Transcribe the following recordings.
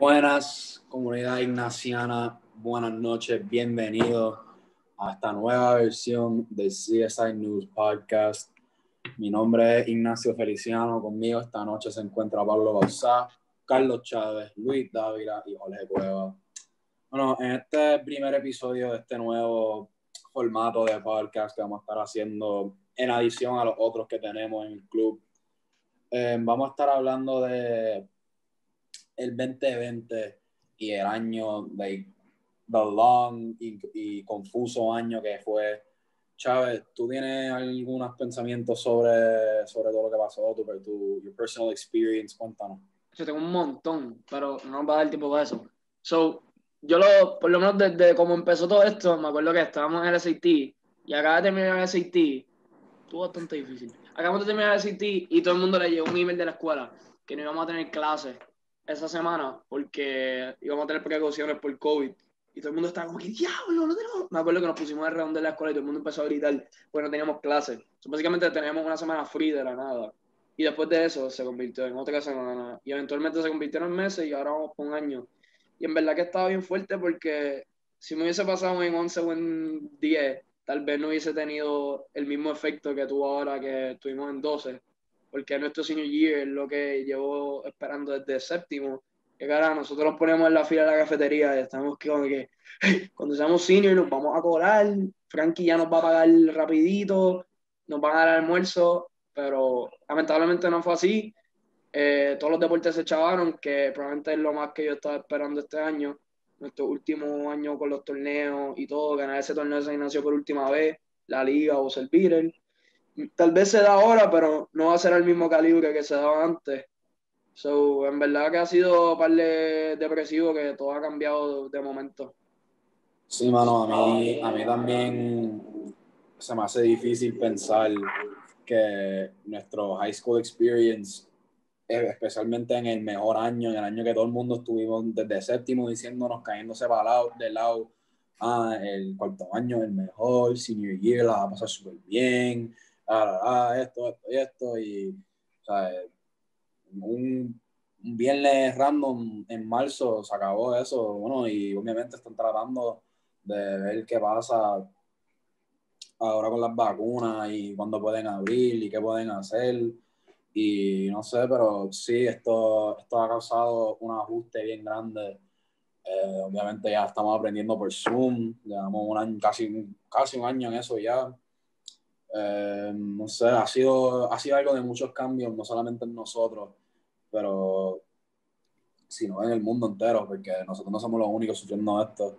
Buenas, comunidad ignaciana, buenas noches, bienvenidos a esta nueva versión del CSI News Podcast. Mi nombre es Ignacio Feliciano, conmigo esta noche se encuentra Pablo Bausá, Carlos Chávez, Luis Dávila y Jorge Cueva. Bueno, en este primer episodio de este nuevo formato de podcast que vamos a estar haciendo en adición a los otros que tenemos en el club, eh, vamos a estar hablando de el 2020 y el año de the long y, confuso año que fue. Chávez, ¿tú tienes algunos pensamientos sobre, sobre todo lo que pasó, tu, tu your personal experience? Cuéntanos. Yo tengo un montón, pero no nos va a dar tiempo para eso. So, yo lo, por lo menos desde cómo empezó todo esto, me acuerdo que estábamos en el SAT y acaba de terminar el SAT, estuvo bastante difícil. Acabamos de terminar el SAT y todo el mundo le llegó un email de la escuela que no íbamos a tener clases esa semana porque íbamos a tener precauciones por COVID. Y todo el mundo estaba como que, diablo, no tenemos. Me acuerdo que nos pusimos a redondear la escuela y todo el mundo empezó a gritar, pues no teníamos clases. básicamente tenemos una semana free de la nada. Y después de eso se convirtió en otra semana. Y eventualmente se convirtieron en meses y ahora vamos por un año. Y en verdad que estaba bien fuerte porque si me hubiese pasado en 11 o en 10, tal vez no hubiese tenido el mismo efecto que tuvo ahora que tuvimos en 12 porque nuestro senior year es lo que llevo esperando desde séptimo. Que cara, nosotros nos ponemos en la fila de la cafetería y estamos como que cuando seamos senior nos vamos a cobrar, Frankie ya nos va a pagar rapidito, nos van a dar almuerzo, pero lamentablemente no fue así. Eh, todos los deportes se echaron, que probablemente es lo más que yo estaba esperando este año. Nuestro último año con los torneos y todo, ganar ese torneo de Ignacio por última vez, la liga o ser tal vez se da ahora, pero no va a ser el mismo calibre que se daba antes. So, en verdad que ha sido un par de depresivo que todo ha cambiado de momento. Sí, mano, a mí, a mí también se me hace difícil pensar que nuestro high school experience, especialmente en el mejor año, en el año que todo el mundo estuvimos desde séptimo diciéndonos, cayéndose para lado, de lado, ah, el cuarto año el mejor, senior year la va a pasar súper bien, ah, ah, esto, esto y esto, y sea, un, un, viernes random en marzo se acabó eso, bueno, y obviamente están tratando de ver qué pasa ahora con las vacunas y cuándo pueden abrir y qué pueden hacer. Y no sé, pero sí, esto, esto ha causado un ajuste bien grande. Eh, obviamente ya estamos aprendiendo por Zoom, llevamos un año, casi, casi un año en eso ya. Eh, no sé, ha sido, ha sido algo de muchos cambios, no solamente en nosotros, pero sino en el mundo entero, porque nosotros no somos los únicos sufriendo esto.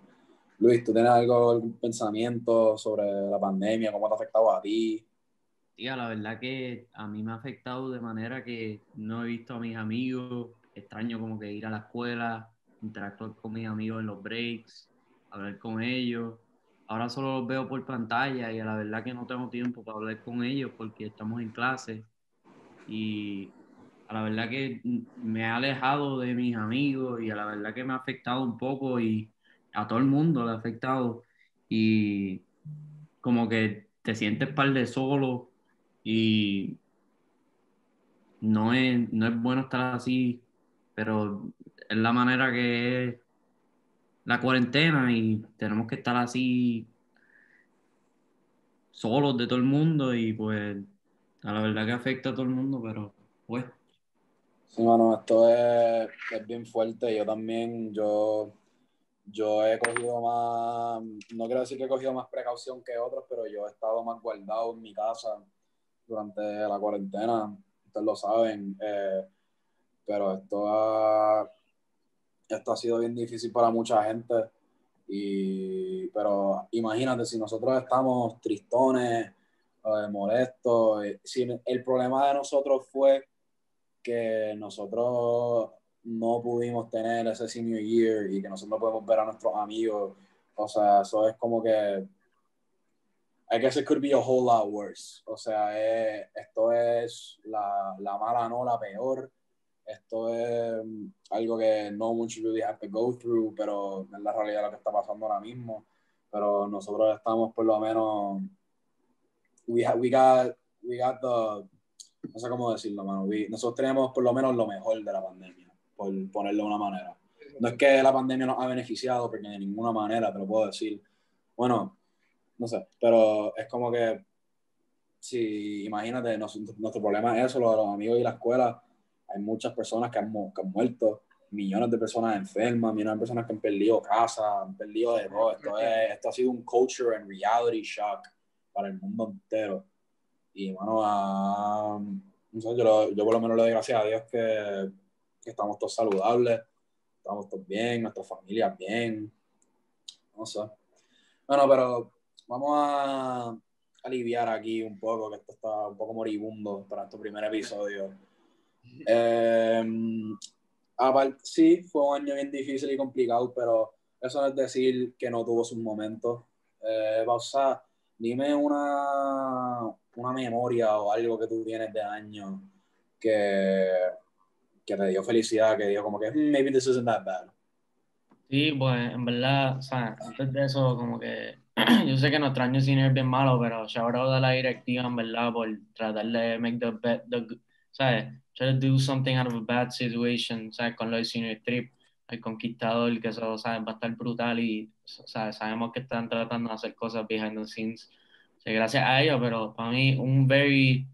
Luis, ¿tú tienes algo, algún pensamiento sobre la pandemia? ¿Cómo te ha afectado a ti? Tía, la verdad que a mí me ha afectado de manera que no he visto a mis amigos, extraño como que ir a la escuela, interactuar con mis amigos en los breaks, hablar con ellos ahora solo los veo por pantalla y a la verdad que no tengo tiempo para hablar con ellos porque estamos en clase. Y a la verdad que me ha alejado de mis amigos y a la verdad que me ha afectado un poco y a todo el mundo le ha afectado. Y como que te sientes par de solo y no es, no es bueno estar así, pero es la manera que es la cuarentena y tenemos que estar así solos de todo el mundo y pues a la verdad que afecta a todo el mundo, pero pues. Sí, bueno, esto es, es bien fuerte. Yo también, yo, yo he cogido más, no quiero decir que he cogido más precaución que otros, pero yo he estado más guardado en mi casa durante la cuarentena. Ustedes lo saben. Eh, pero esto ha, esto ha sido bien difícil para mucha gente. Y, pero imagínate, si nosotros estamos tristones, eh, molestos, eh, si el problema de nosotros fue que nosotros no pudimos tener ese senior year y que nosotros no podemos ver a nuestros amigos. O sea, eso es como que. I guess it could be a whole lot worse. O sea, esto es la, la mala, no la peor esto es algo que no muchos really have to go through, pero es la realidad de lo que está pasando ahora mismo. Pero nosotros estamos por lo menos, we, we, got, we got the, no sé cómo decirlo, mano. nosotros tenemos por lo menos lo mejor de la pandemia, por ponerlo de una manera. no es que la pandemia nos ha beneficiado, porque de ninguna manera te lo puedo decir. Bueno, no sé, pero es como que, si imagínate, nuestro problema es eso, lo de los amigos y la escuela. Hay muchas personas que han, que han muerto, millones de personas enfermas, millones de personas que han perdido casa, han perdido de todo. Esto, es, esto ha sido un culture and reality shock para el mundo entero. Y bueno, no sé, yo, yo, por lo menos le doy gracias a Dios que, que, estamos todos saludables, estamos todos bien, nuestras familias bien. No sé. Bueno, pero vamos a aliviar aquí un poco, que esto está un poco moribundo para este primer episodio. Eh, sí, fue un año bien difícil y complicado, pero eso no es decir que no tuvo sus momentos. Eh, Bausa, dime una, una memoria o algo que tú tienes de año que, que te dio felicidad, que dijo como que hmm, maybe this isn't that bad. Sí, pues en verdad, o sea, antes de eso, como que yo sé que nuestro año cine es bien malo, pero shout out a la directiva, en verdad, por tratar de make the, the ¿sabes? Try do something out of a bad situation, ¿sabes? Con lo de Senior Trip, el conquistador, que eso, ¿sabes? Va a estar brutal y. Sabemos que están tratando de hacer cosas behind the scenes. gracias a ellos, pero para mí un very,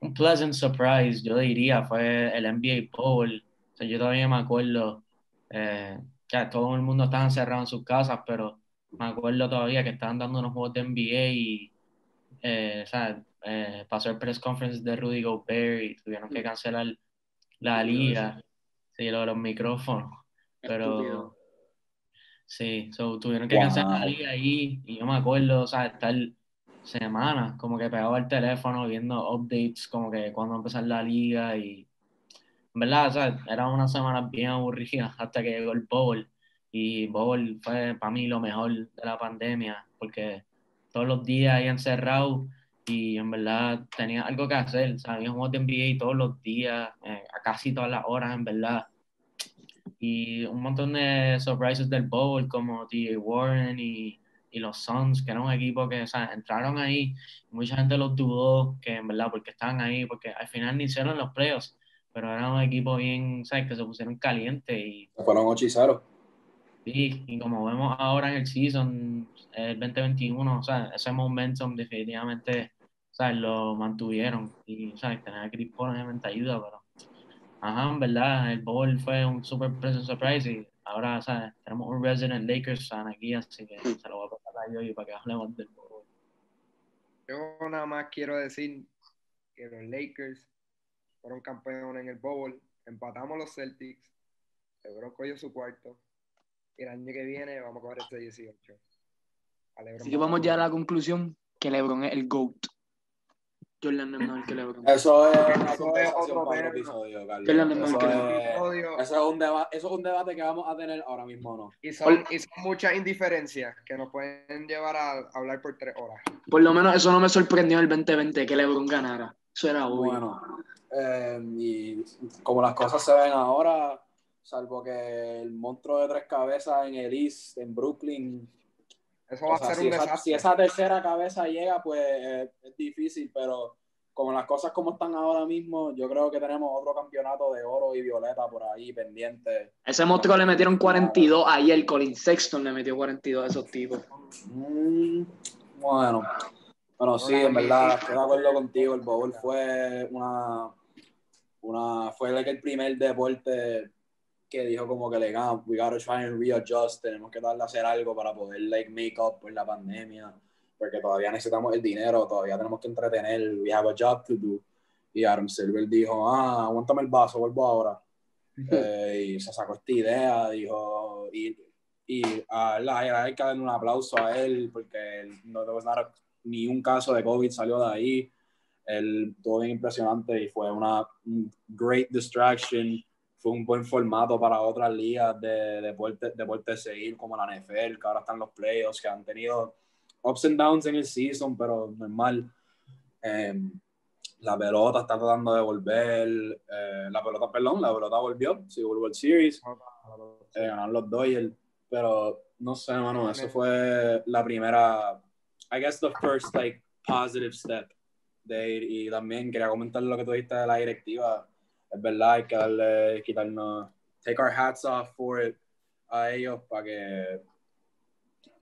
un pleasant surprise, yo diría, fue el NBA Bowl. O sea, yo todavía me acuerdo, eh, que todo el mundo estaba encerrado en sus casas, pero me acuerdo todavía que estaban dando unos juegos de NBA y, eh, ¿sabes? Eh, pasó el press conference de Rudy Gobert y tuvieron que cancelar la liga, sí, lo de los micrófonos, pero sí, tuvieron que cancelar la liga ahí y yo me acuerdo, o sea, estar semanas como que pegaba el teléfono viendo updates, como que cuando empezar la liga y en verdad, o sea, era una semana bien aburrida hasta que llegó el Bowl y Bowl fue para mí lo mejor de la pandemia porque todos los días ahí encerrado y en verdad tenía algo que hacer, sabía juegos de NBA todos los días, eh, a casi todas las horas, en verdad. Y un montón de surprises del bowl, como T.J. Warren y, y, los Suns, que era un equipo que o sea, entraron ahí, mucha gente los dudó, que en verdad, porque estaban ahí, porque al final ni hicieron los playoffs, pero era un equipo bien, ¿sabes? Que se pusieron calientes y... Fueron 8 y 0. Sí, y como vemos ahora en el season, el 2021, o sea, ese momentum definitivamente ¿sabes? Lo mantuvieron y, ¿sabes? Tener a Chris Paul obviamente ayuda, pero, ajá, en verdad, el Bowl fue un super present surprise y ahora, ¿sabes? Tenemos un resident Lakers fan aquí, así que se lo voy a pasar a yo y para que hablemos del Bowl. Yo nada más quiero decir que los Lakers fueron campeones en el Bowl, empatamos los Celtics, LeBron cogió su cuarto y el año que viene vamos a coger este 18. Así que vamos ya a la conclusión que LeBron es el GOAT. Jordan es mejor que LeBron. Eso es otro episodio, Carlos. Jordan es mejor que LeBron. Eso es, un debate, eso es un debate que vamos a tener ahora mismo, ¿no? Y son, y son muchas indiferencias que nos pueden llevar a hablar por tres horas. Por lo menos eso no me sorprendió en el 2020 que LeBron ganara. Eso era obvio. Bueno, eh, y como las cosas se ven ahora, salvo que el monstruo de tres cabezas en el East, en Brooklyn, eso va a ser un desastre. si esa tercera cabeza llega, pues eh, es difícil, pero como las cosas como están ahora mismo, yo creo que tenemos otro campeonato de oro y violeta por ahí pendiente. Ese monstruo le metieron 42 ayer, Colin Sexton le metió 42 a esos tipos. Mm, bueno, bueno, sí, en verdad, estoy de acuerdo contigo. El bowl fue una, una fue el primer deporte que dijo como que, like, ah, we gotta try and readjust, tenemos que darle a hacer algo para poder, like, make up por la pandemia, porque todavía necesitamos el dinero, todavía tenemos que entretener, we have a job to do. Y Aaron Silver dijo, ah, aguántame el vaso, vuelvo ahora. Eh, y se sacó esta idea, dijo, y, y a la, hay que darle un aplauso a él, porque no debe dar ni un caso de COVID salió de ahí. Él todo bien impresionante y fue una great distraction fue un buen formato para otras ligas de deporte, deporte de seguir, como la NFL, que ahora están los playoffs, que han tenido ups and downs en el season, pero normal. Eh, la pelota está tratando de volver, eh, la pelota, perdón, la pelota volvió, sí, World Series, eh, ganaron los Dodgers, pero no sé, mano, eso fue la primera, I guess the first, like, positive step de ir, y también quería comentar lo que tú dijiste de la directiva, es verdad, hay que darle, quitarnos, take our hats off for it a ellos para que,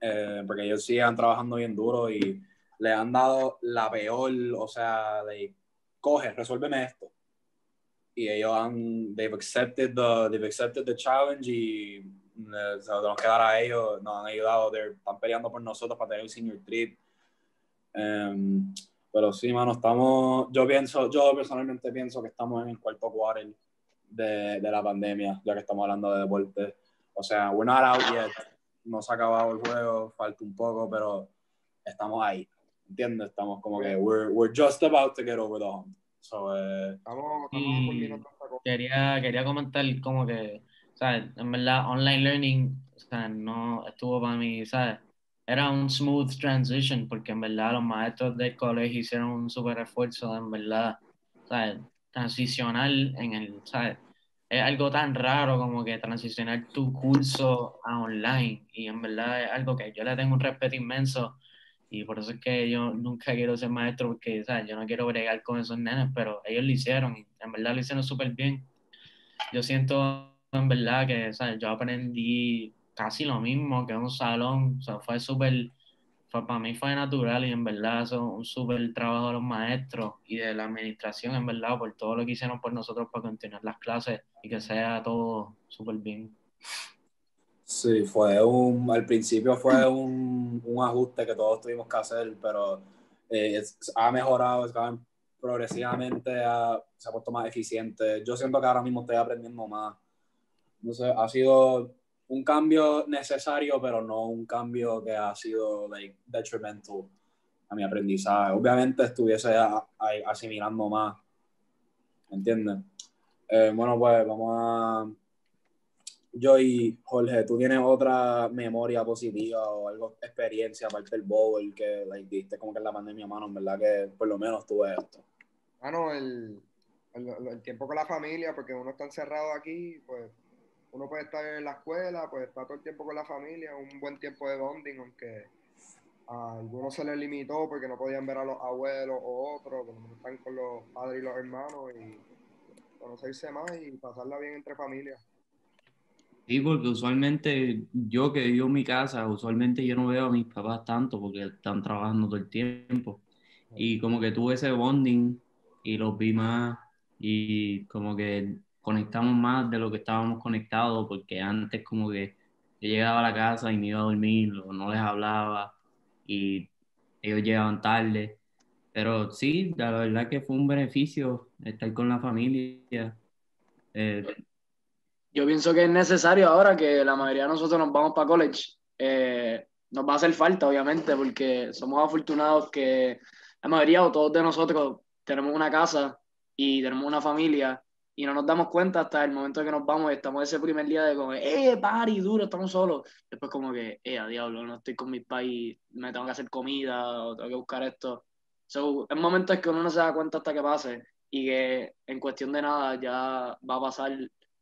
eh, porque ellos sigan trabajando bien duro y le han dado la peor, o sea, de coge, resuélveme esto. Y ellos han, they've accepted the, they've accepted the challenge y eh, se lo tenemos que dar a ellos, nos han ayudado, están peleando por nosotros para tener el senior trip. Um, pero sí, mano, estamos, yo pienso, yo personalmente pienso que estamos en el cuarto quarter de, de la pandemia, ya que estamos hablando de deporte. O sea, we're not out yet, no se ha acabado el juego, falta un poco, pero estamos ahí, ¿entiendes? Estamos como que we're, we're just about to get over the hump. So, eh, Estamos, estamos por quería, quería comentar como que, ¿sabes? En verdad, online learning, o sea, no estuvo para mí, ¿sabes? Era un smooth transition porque en verdad los maestros del colegio hicieron un súper esfuerzo, en verdad, ¿sabes? Transicionar en el, ¿sabes? Es algo tan raro como que transicionar tu curso a online y en verdad es algo que yo le tengo un respeto inmenso y por eso es que yo nunca quiero ser maestro porque, ¿sabes? Yo no quiero bregar con esos nenes, pero ellos lo hicieron y en verdad lo hicieron súper bien. Yo siento en verdad que, ¿sabes? Yo aprendí casi lo mismo que un salón, o sea, fue súper, para mí fue natural y en verdad eso es un súper trabajo de los maestros y de la administración, en verdad, por todo lo que hicieron por nosotros para continuar las clases y que sea todo súper bien. Sí, fue un, al principio fue un, un ajuste que todos tuvimos que hacer, pero eh, es- ha mejorado, está progresivamente, ha- se ha puesto más eficiente. Yo siento que ahora mismo estoy aprendiendo más. No sé, ha sido un cambio necesario, pero no un cambio que ha sido like, detrimental a mi aprendizaje. Obviamente estuviese a- a- asimilando más, ¿me entiendes? Eh, bueno, pues vamos a yo y Jorge, ¿tú tienes otra memoria positiva o algo, experiencia aparte del bowl que like, diste como que en la pandemia, mano? En verdad que por lo menos tuve esto. Mano, el, el, el tiempo con la familia, porque uno está encerrado aquí, pues uno puede estar en la escuela, pues está todo el tiempo con la familia, un buen tiempo de bonding, aunque a algunos se les limitó porque no podían ver a los abuelos o otros, porque están con los padres y los hermanos y conocerse más y pasarla bien entre familias. Sí, porque usualmente yo que vivo en mi casa, usualmente yo no veo a mis papás tanto porque están trabajando todo el tiempo. Y como que tuve ese bonding y los vi más y como que conectamos más de lo que estábamos conectados porque antes como que yo llegaba a la casa y me iba a dormir o no les hablaba y ellos llegaban tarde. Pero sí, la verdad que fue un beneficio estar con la familia. Eh, Yo pienso que es necesario ahora que la mayoría de nosotros nos vamos para college. Eh, nos va a hacer falta, obviamente, porque somos afortunados que la mayoría o todos de nosotros tenemos una casa y tenemos una familia y no nos damos cuenta hasta el momento que nos vamos y estamos ese primer día de como, eh, party, duro, estamos solos. Después como que, eh, a diablo, no estoy con mis pais, me tengo que hacer comida o tengo que buscar esto. So, es momentos que uno no se da cuenta hasta que pase y que en cuestión de nada ya va a pasar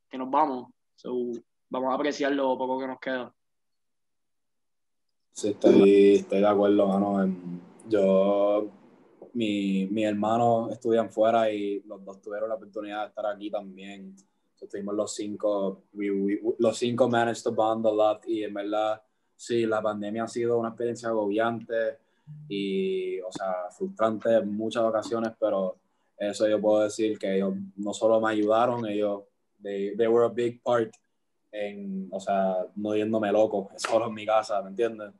que nos vamos. So, vamos a apreciar lo poco que nos queda. Sí, estoy, estoy de acuerdo, mano. Yo, mi, mi hermano estudian fuera y los dos tuvieron la oportunidad de estar aquí también. So, estuvimos los cinco, we- we- los cinco managed to bond a lot y en verdad, sí, la pandemia ha sido una experiencia agobiante y, o sea, frustrante en muchas ocasiones, pero eso yo puedo decir que ellos no solo me ayudaron, ellos, they, they were a big part en, o sea, no yéndome loco solo en mi casa, ¿me entiendes?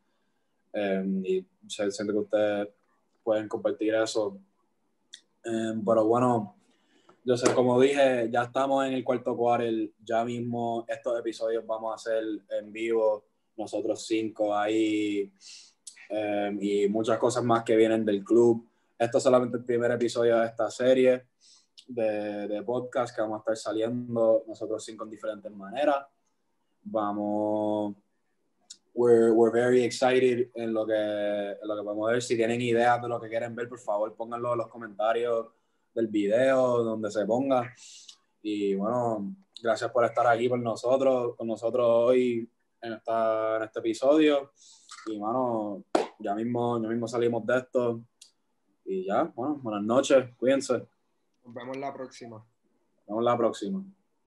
Eh, y se- siento que ustedes pueden compartir eso. Eh, pero bueno, yo sé, como dije, ya estamos en el cuarto quarter, ya mismo estos episodios vamos a hacer en vivo, nosotros cinco ahí, eh, y muchas cosas más que vienen del club. Esto es solamente el primer episodio de esta serie de, de podcast que vamos a estar saliendo nosotros cinco en diferentes maneras. Vamos, we're, we're very excited en lo, que, en lo que podemos ver. Si tienen ideas de lo que quieren ver, por favor, pónganlo en los comentarios del video, donde se ponga. Y bueno, gracias por estar aquí con nosotros, con nosotros hoy en, esta, en este episodio. Y bueno, ya mismo, ya mismo salimos de esto. Y ya, bueno, buenas noches, cuídense. Nos vemos la próxima. Nos vemos la próxima.